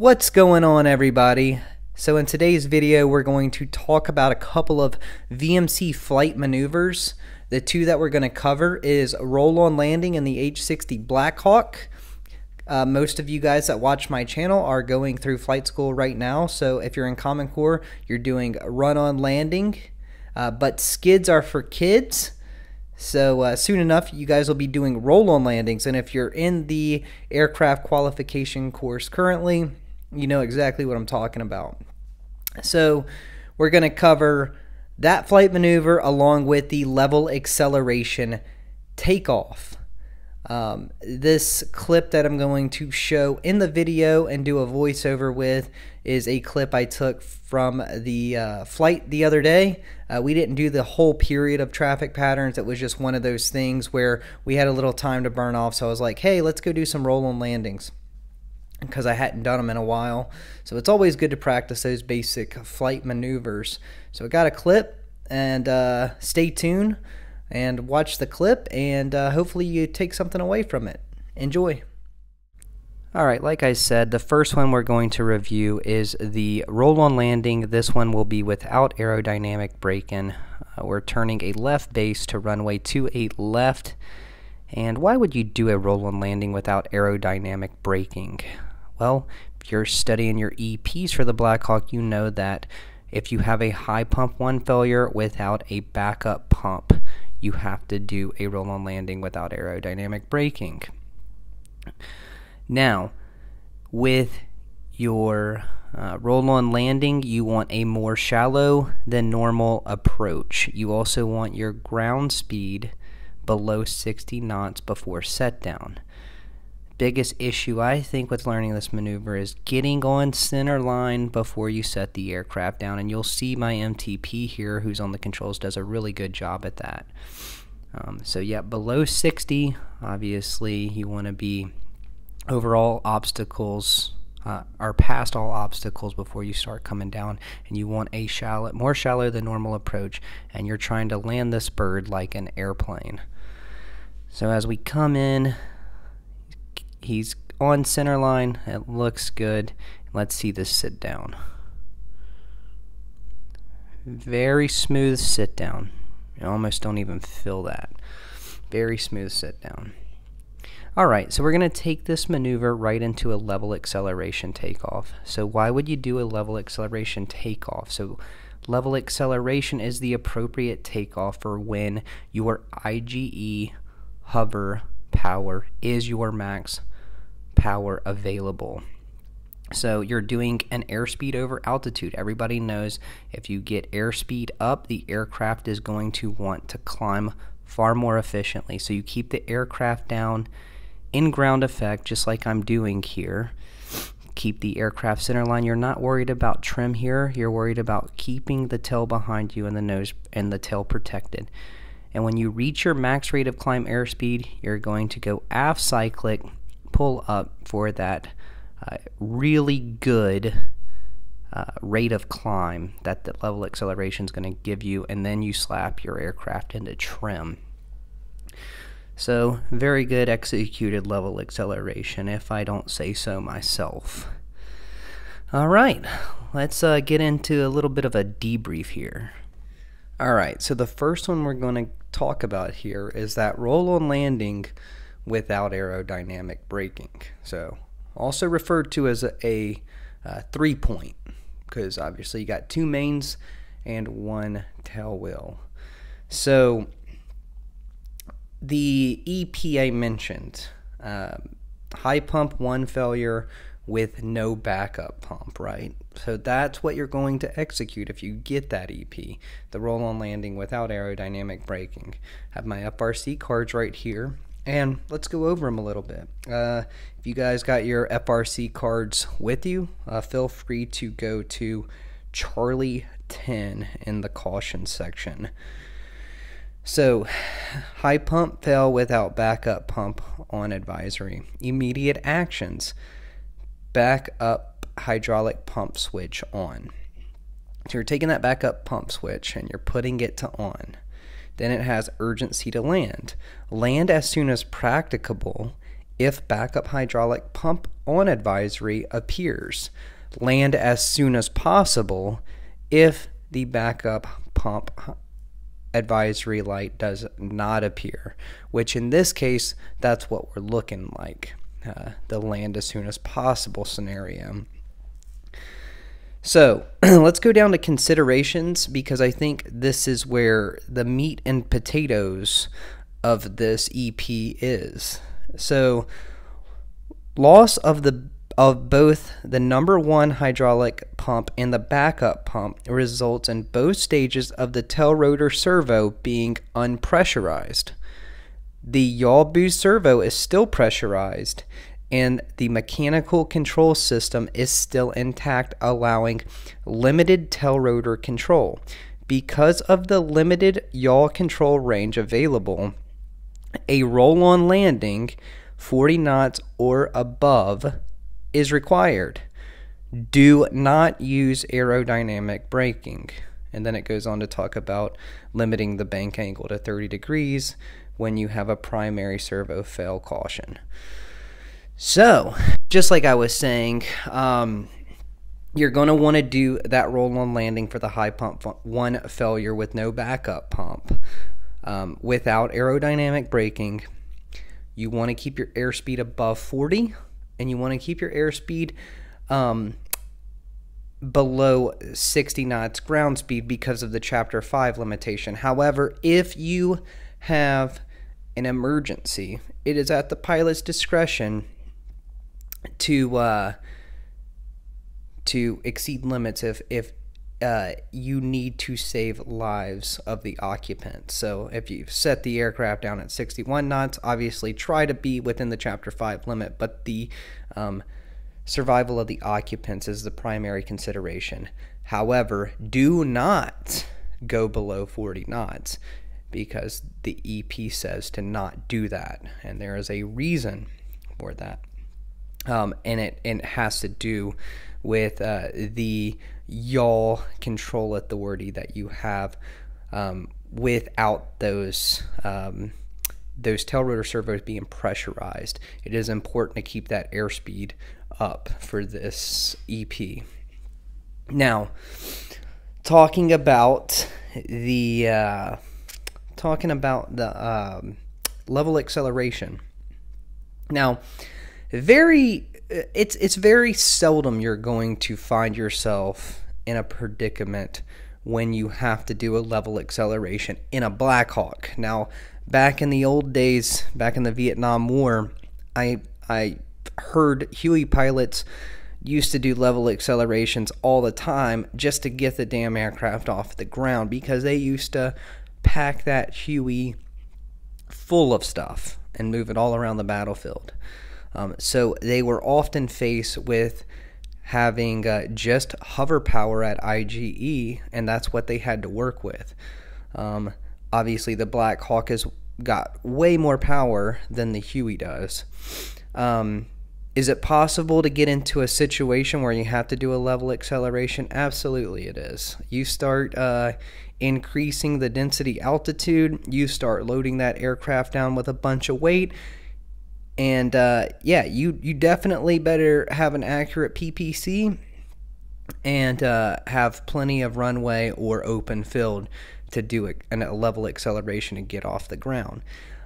What's going on everybody? So in today's video we're going to talk about a couple of VMC flight maneuvers. The two that we're going to cover is roll-on landing in the H-60 Blackhawk. Uh, most of you guys that watch my channel are going through flight school right now, so if you're in Common Core, you're doing run-on landing, uh, but skids are for kids. So uh, soon enough, you guys will be doing roll-on landings, and if you're in the aircraft qualification course currently, you know exactly what I'm talking about. So we're going to cover that flight maneuver along with the level acceleration takeoff. Um, this clip that I'm going to show in the video and do a voiceover with is a clip I took from the uh, flight the other day. Uh, we didn't do the whole period of traffic patterns. It was just one of those things where we had a little time to burn off. So I was like, hey, let's go do some roll on landings because I hadn't done them in a while. So it's always good to practice those basic flight maneuvers. So I got a clip and uh, stay tuned and watch the clip and uh, hopefully you take something away from it. Enjoy. Alright, like I said, the first one we're going to review is the roll-on landing. This one will be without aerodynamic braking. Uh, we're turning a left base to runway 28 left. And why would you do a roll-on landing without aerodynamic braking? Well, if you're studying your EPs for the Blackhawk, you know that if you have a high pump one failure without a backup pump, you have to do a roll on landing without aerodynamic braking. Now, with your uh, roll on landing, you want a more shallow than normal approach. You also want your ground speed below 60 knots before set down biggest issue I think with learning this maneuver is getting on center line before you set the aircraft down. And you'll see my MTP here who's on the controls does a really good job at that. Um, so yeah, below 60, obviously you want to be overall obstacles uh, are past all obstacles before you start coming down. And you want a shallow more shallow than normal approach and you're trying to land this bird like an airplane. So as we come in He's on center line. It looks good. Let's see this sit down. Very smooth sit down. You almost don't even feel that. Very smooth sit down. Alright, so we're going to take this maneuver right into a level acceleration takeoff. So why would you do a level acceleration takeoff? So level acceleration is the appropriate takeoff for when your IGE hover power is your max power available. So you're doing an airspeed over altitude. Everybody knows if you get airspeed up, the aircraft is going to want to climb far more efficiently. So you keep the aircraft down in ground effect, just like I'm doing here. Keep the aircraft center line. You're not worried about trim here. You're worried about keeping the tail behind you and the nose and the tail protected. And when you reach your max rate of climb airspeed, you're going to go aft cyclic pull up for that uh, really good uh, rate of climb that the level acceleration is going to give you, and then you slap your aircraft into trim. So, very good executed level acceleration, if I don't say so myself. All right, let's uh, get into a little bit of a debrief here. All right, so the first one we're going to talk about here is that roll on landing without aerodynamic braking. So also referred to as a, a uh, three point because obviously you got two mains and one tail wheel. So the EPA mentioned um, high pump one failure with no backup pump, right? So that's what you're going to execute if you get that EP, the roll on landing without aerodynamic braking. Have my FRC cards right here and let's go over them a little bit. Uh, if you guys got your FRC cards with you, uh, feel free to go to Charlie 10 in the caution section. So, high pump fail without backup pump on advisory. Immediate actions. Backup hydraulic pump switch on. So you're taking that backup pump switch and you're putting it to on. Then it has urgency to land. Land as soon as practicable if backup hydraulic pump on advisory appears. Land as soon as possible if the backup pump advisory light does not appear, which in this case, that's what we're looking like uh, the land as soon as possible scenario. So let's go down to considerations because I think this is where the meat and potatoes of this EP is. So, loss of the of both the number one hydraulic pump and the backup pump results in both stages of the tail rotor servo being unpressurized. The yaw boost servo is still pressurized, and the mechanical control system is still intact, allowing limited tail rotor control. Because of the limited yaw control range available, a roll on landing 40 knots or above is required. Do not use aerodynamic braking. And then it goes on to talk about limiting the bank angle to 30 degrees when you have a primary servo fail caution. So, just like I was saying, um, you're going to want to do that roll on landing for the high pump one failure with no backup pump um, without aerodynamic braking. You want to keep your airspeed above 40 and you want to keep your airspeed um, below 60 knots ground speed because of the chapter 5 limitation. However, if you have an emergency, it is at the pilot's discretion to uh, to exceed limits if if uh, you need to save lives of the occupants. So if you've set the aircraft down at 61 knots, obviously try to be within the Chapter 5 limit, but the um, survival of the occupants is the primary consideration. However, do not go below 40 knots because the EP says to not do that, and there is a reason for that. Um, and it, and it has to do with uh, the yaw control authority that you have um, without those um, those tail rotor servos being pressurized. It is important to keep that airspeed up for this EP. Now, talking about the uh, talking about the um, level acceleration. Now, very it's it's very seldom you're going to find yourself in a predicament when you have to do a level acceleration in a Blackhawk. Now, back in the old days, back in the Vietnam War, I I heard Huey pilots used to do level accelerations all the time just to get the damn aircraft off the ground because they used to pack that Huey full of stuff and move it all around the battlefield. Um, so they were often faced with having uh, just hover power at IGE, and that's what they had to work with. Um, obviously, the Black Hawk has got way more power than the Huey does. Um, is it possible to get into a situation where you have to do a level acceleration? Absolutely, it is. You start uh, increasing the density altitude, you start loading that aircraft down with a bunch of weight, and uh, yeah, you you definitely better have an accurate PPC and uh, have plenty of runway or open field to do a, a level acceleration and get off the ground.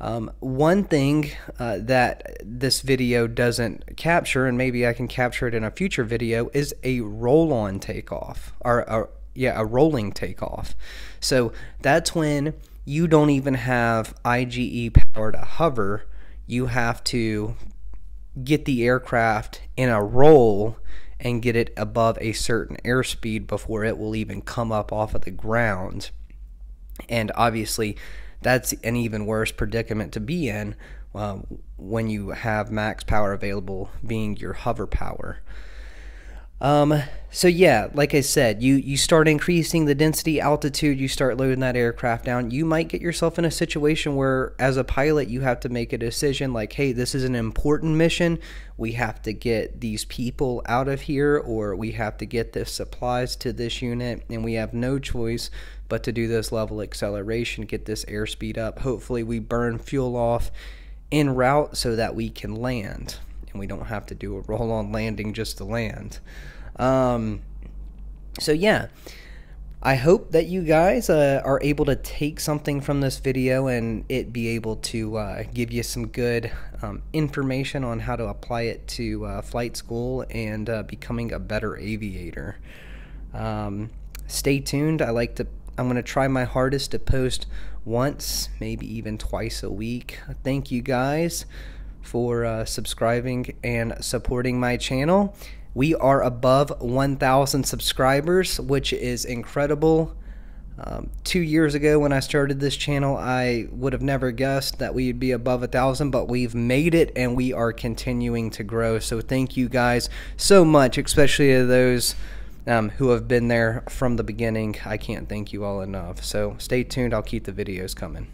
Um, one thing uh, that this video doesn't capture, and maybe I can capture it in a future video, is a roll-on takeoff, or, or yeah, a rolling takeoff. So that's when you don't even have IGE power to hover you have to get the aircraft in a roll and get it above a certain airspeed before it will even come up off of the ground. And obviously, that's an even worse predicament to be in uh, when you have max power available being your hover power. Um, so yeah, like I said, you, you start increasing the density altitude, you start loading that aircraft down. You might get yourself in a situation where as a pilot, you have to make a decision like, hey, this is an important mission. We have to get these people out of here or we have to get the supplies to this unit and we have no choice but to do this level acceleration, get this airspeed up. Hopefully we burn fuel off en route so that we can land and we don't have to do a roll on landing just to land. Um, so, yeah. I hope that you guys uh, are able to take something from this video and it be able to uh, give you some good um, information on how to apply it to uh, flight school and uh, becoming a better aviator. Um, stay tuned. I like to. I'm going to try my hardest to post once, maybe even twice a week. Thank you guys for uh, subscribing and supporting my channel. We are above 1,000 subscribers, which is incredible. Um, two years ago, when I started this channel, I would have never guessed that we'd be above a thousand, but we've made it and we are continuing to grow. So, thank you guys so much, especially to those um, who have been there from the beginning. I can't thank you all enough. So, stay tuned. I'll keep the videos coming.